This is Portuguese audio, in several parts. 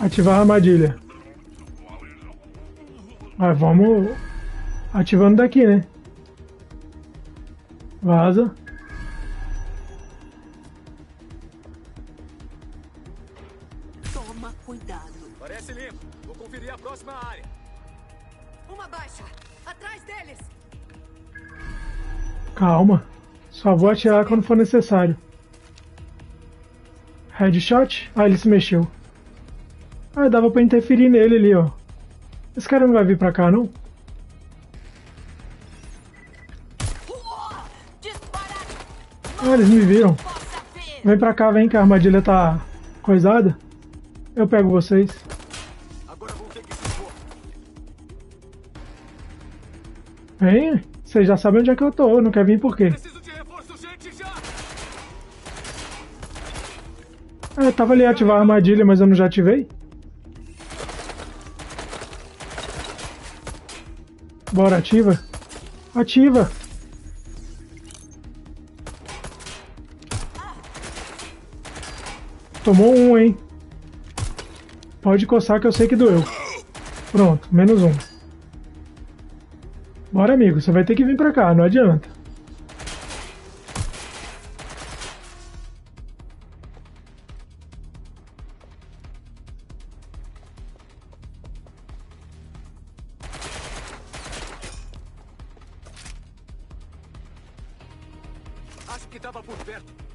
Ativar a armadilha. Mas vamos ativando daqui, né? Vaza. Toma cuidado. Parece limpo. Vou conferir a próxima área. Uma baixa. Atrás deles. Calma. Só vou atirar quando for necessário. Headshot? Ah, ele se mexeu. Ah, dava pra interferir nele ali, ó. Esse cara não vai vir pra cá, não? Ah, eles me viram. Vem pra cá, vem que a armadilha tá coisada. Eu pego vocês. Vem, vocês já sabem onde é que eu tô. Não quer vir por quê? Ah, tava ali ativar a armadilha, mas eu não já ativei. Bora, ativa. Ativa. Tomou um, hein? Pode coçar que eu sei que doeu. Pronto, menos um. Bora, amigo. Você vai ter que vir pra cá, não adianta.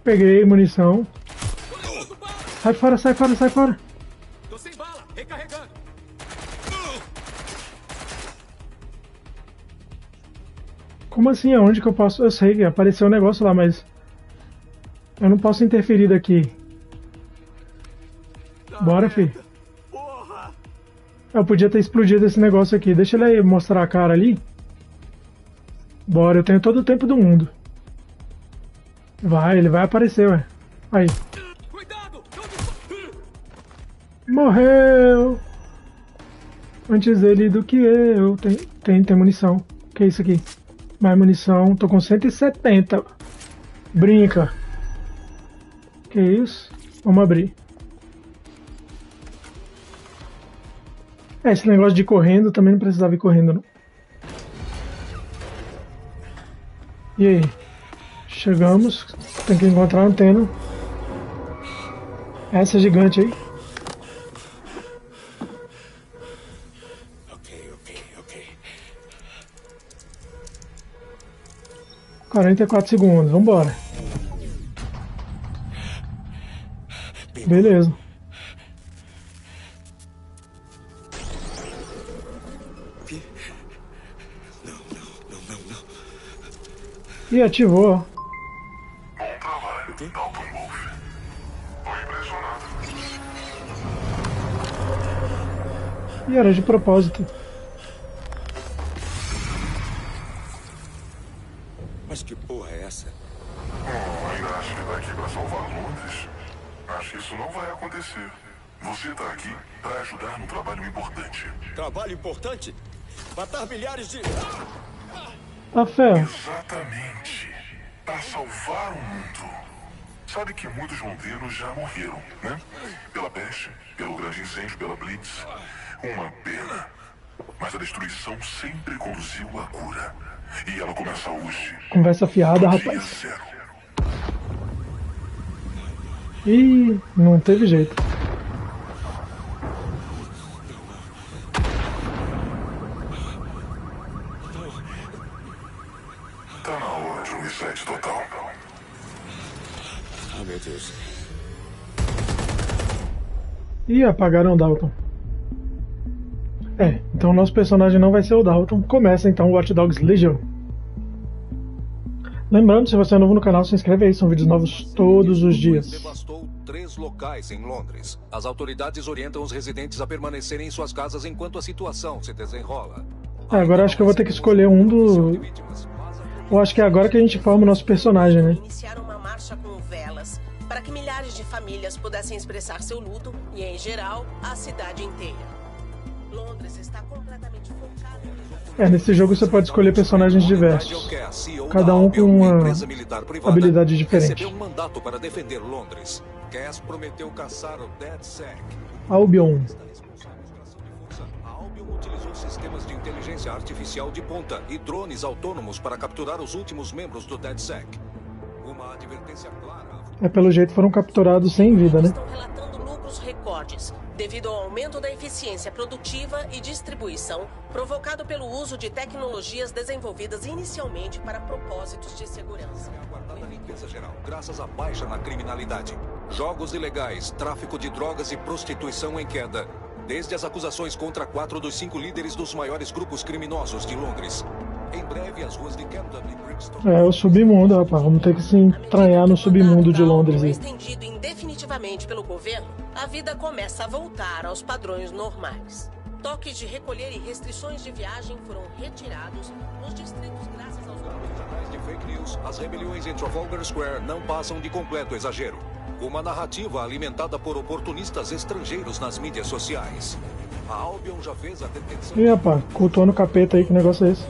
Peguei munição. Sai fora, sai fora, sai fora. Tô sem bala! Recarregando! Como assim? Aonde que eu posso? Eu sei que apareceu um negócio lá, mas. Eu não posso interferir daqui. Bora, fi. Eu podia ter explodido esse negócio aqui. Deixa ele aí mostrar a cara ali. Bora, eu tenho todo o tempo do mundo. Vai, ele vai aparecer, ué. Aí. Morreu! Antes ele do que eu. Tem, tem, tem munição. Que é isso aqui? Mais munição. Tô com 170. Brinca. Que isso? Vamos abrir. É, esse negócio de correndo também não precisava ir correndo, não. E aí? Chegamos. Tem que encontrar a antena. Essa gigante aí. Ok, ok, ok. 44 segundos, vambora. Beleza. Não, não, não, não, não. E ativou. E era de propósito. Mas que porra é essa? Oh, ainda acha que tá aqui pra salvar Londres? Acho que isso não vai acontecer. Você tá aqui pra ajudar num trabalho importante. Trabalho importante? Matar milhares de. Tá fé. Exatamente. Pra salvar o mundo. Sabe que muitos londrinos já morreram, né? Pela peste, pelo grande incêndio, pela blitz. Uma pena. Mas a destruição sempre conduziu à cura. E ela começa hoje. Conversa fiada, rapaz. zero. Ih, não teve jeito. Tá na hora de um reset total. Ah, meu Deus. Ih, apagaram o Dalton. É, então o nosso personagem não vai ser o Dalton. Começa então o Watch Dogs Legion. Lembrando, se você é novo no canal, se inscreve aí, são vídeos novos todos os dias. Devastou três locais em Londres. As autoridades orientam os residentes a permanecerem em suas casas enquanto a situação se desenrola. É, agora acho que eu vou ter que escolher um do. Eu acho que é agora que a gente forma o nosso personagem, né? Iniciaram uma marcha com velas para que milhares de famílias pudessem expressar seu luto e, em geral, a cidade inteira. É, nesse jogo você pode escolher personagens diversos. Cada um com uma habilidade diferente. Recebeu um mandato para defender Londres. Cass prometeu caçar o DeadSec. Albion. Albion utilizou sistemas de inteligência artificial de ponta e drones autônomos para capturar os últimos membros do DeadSec. Uma advertência clara. É, pelo jeito foram capturados sem vida, né? Recordes devido ao aumento da eficiência produtiva e distribuição provocado pelo uso de tecnologias desenvolvidas inicialmente para propósitos de segurança. Aguardada limpeza geral, graças à baixa na criminalidade. Jogos ilegais, tráfico de drogas e prostituição em queda. Desde as acusações contra quatro dos cinco líderes dos maiores grupos criminosos de Londres. Em breve, as ruas de Camden e Brixton. É o submundo, rapaz. Vamos ter que se entranhar no submundo de Londres aí. Estendido indefinitivamente pelo governo, a vida começa a voltar aos padrões normais. Toques de recolher e restrições de viagem foram retirados nos distritos graças aos Atrás de fake news, as rebeliões em Trafalgar Square não passam de completo exagero. Uma narrativa alimentada por oportunistas estrangeiros nas mídias sociais. A Albion já fez a detenção. Ih, rapaz, cultuando o capeta aí, que negócio é esse?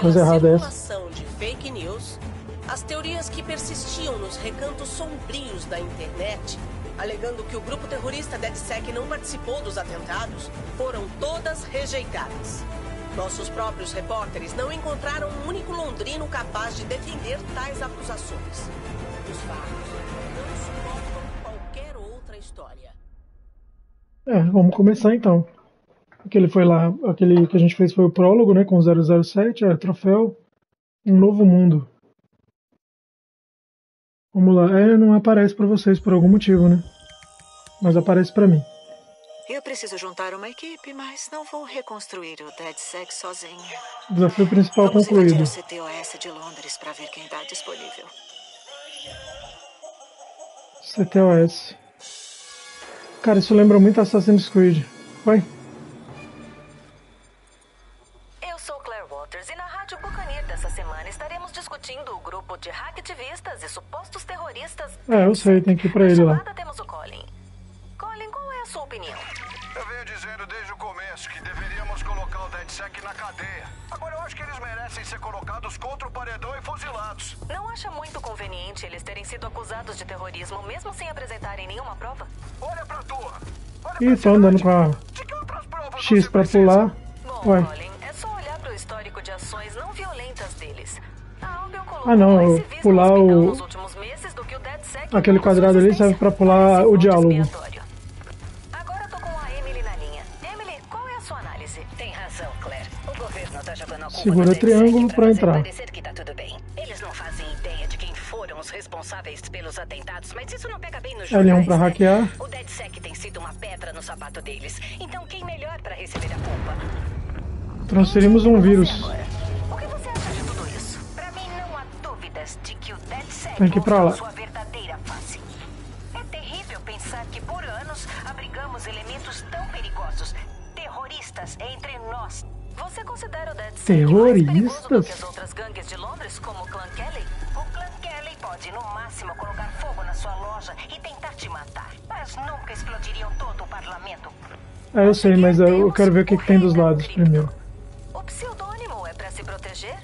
Coisa errada é essa. de fake news, as teorias que persistiam nos recantos sombrios da internet, alegando que o grupo terrorista DedSec não participou dos atentados, foram todas rejeitadas. Nossos próprios repórteres não encontraram um único londrino capaz de defender tais acusações. Os fatos não suportam qualquer outra história. É, vamos começar então. Aquele foi lá, aquele que a gente fez foi o prólogo, né, com 007, é, troféu, um novo mundo. Vamos lá, é, não aparece pra vocês por algum motivo, né? Mas aparece pra mim. Eu preciso juntar uma equipe, mas não vou reconstruir o DeadSec sozinho. Desafio principal Vamos concluído. o CTOS de Londres para ver quem está disponível. CTOS. Cara, isso lembra muito Assassin's Creed. Vai. Rádio Buccaneer dessa semana estaremos discutindo o grupo de hacktivistas e supostos terroristas. É, eu sei, tem que ir pra ele lá. chamada temos o Colin. Colin, qual é a sua opinião? Eu venho dizendo desde o começo que deveríamos colocar o DedSec na cadeia. Agora eu acho que eles merecem ser colocados contra o paredão e fuzilados. Não acha muito conveniente eles terem sido acusados de terrorismo mesmo sem apresentarem nenhuma prova? Olha pra tua. Olha Ih, tô andando com a De que outras provas X pra precisa? pular. Bom, Ué. Deles. Ah, não, eu pular no o- Aquele quadrado ali serve pra pular o diálogo. Agora tô com a Emily na linha. Emily, qual é a sua análise? Tem razão, Claire. O governo tá jogando a culpa Segura no o triângulo pra entrar. parecer que tá tudo bem. Eles não fazem ideia de quem foram os responsáveis pelos atentados, mas isso não pega bem nos L1 jornais, pra né? hackear. O DedSec tem sido uma pedra no sapato deles. Então quem melhor pra receber a culpa? Transferimos um vírus. Tem que ir pra lá. sua verdadeira face. É terrível pensar que por anos abrigamos elementos tão perigosos, terroristas entre nós. Você considera o do Terroristas? que as outras gangues de Londres, como o Clan Kelly? O Kelly pode, no máximo, colocar fogo na sua loja e tentar te matar. Mas nunca explodiriam todo o parlamento. É, eu sei, mas eu quero ver o que, que tem dos lados primeiro. O pseudônimo é pra se proteger?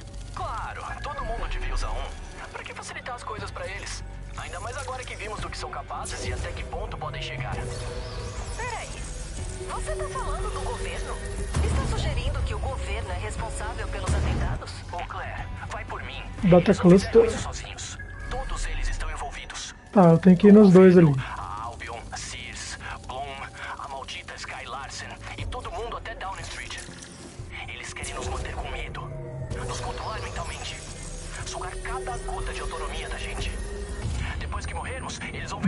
Vimos do que são capazes e até que ponto podem chegar. Peraí. Você tá falando do governo? Está sugerindo que o governo é responsável pelos atentados? Ô Claire, vai por mim. Data cluster. Todos eles estão envolvidos. Tá, eu tenho que ir nos dois ali.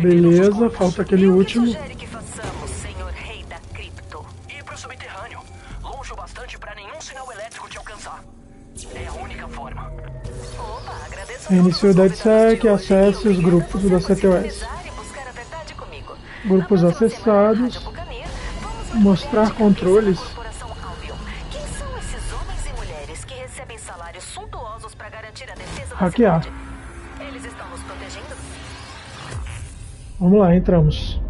Beleza, falta aquele E último. façamos, senhor rei da cripto? Ir pro subterrâneo, longe o bastante pra nenhum sinal elétrico te alcançar. É a única forma. Opa, agradeço hoje. acesse os grupos da CTOS. Grupos acessados. Mostrar controles. cabeça a Corporação Albion. Quem são esses homens e mulheres que recebem salários suntuosos para garantir a defesa da Hackear. Eles estão nos protegendo? Vamos lá, entramos.